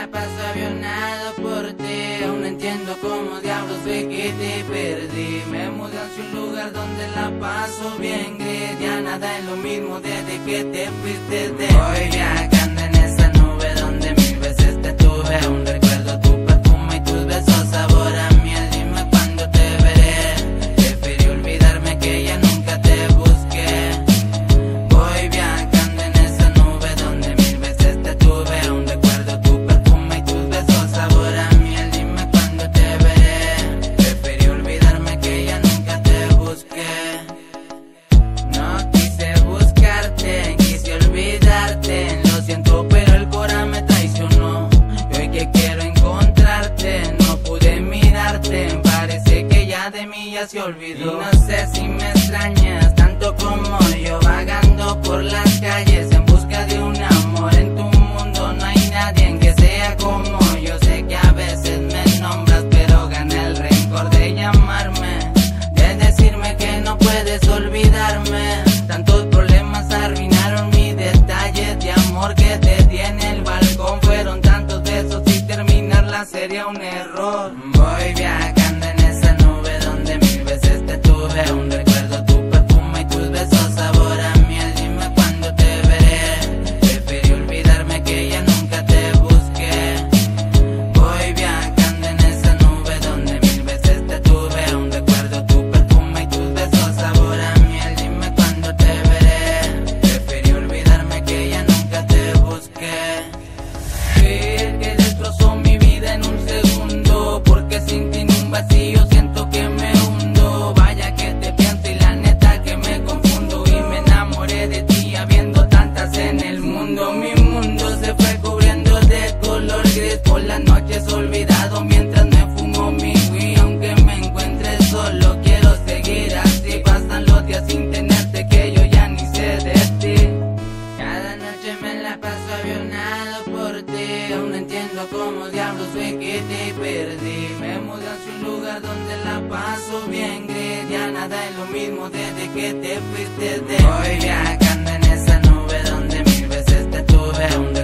la paso avionado por ti. Aún no entiendo cómo diablos fue que te perdí. Me mudé hacia un lugar donde la paso bien gris. Ya nada es lo mismo desde que te fuiste de Hoy viajando en esa nube donde mil veces te tuve. Aún Y no sé si me extrañas tanto como yo, vagando por las calles en busca de un amor. En tu mundo no hay nadie que sea como yo. Sé que a veces me nombras, pero gana el rencor de llamarme de decirme que no puedes olvidarme. Tantos problemas arruinaron mi detalle de amor que te di en el balcón. Fueron tantos besos y terminarla sería un error. Diablos fue que te perdí. Me mudé hacia un lugar donde la paso bien gris Ya nada es lo mismo desde que te fuiste de Voy viajando en esa nube donde mil veces te tuve. Aún